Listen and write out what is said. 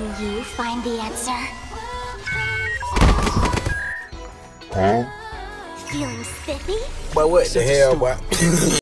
Can you find the answer? Huh? Feeling spiffy? But what the hell.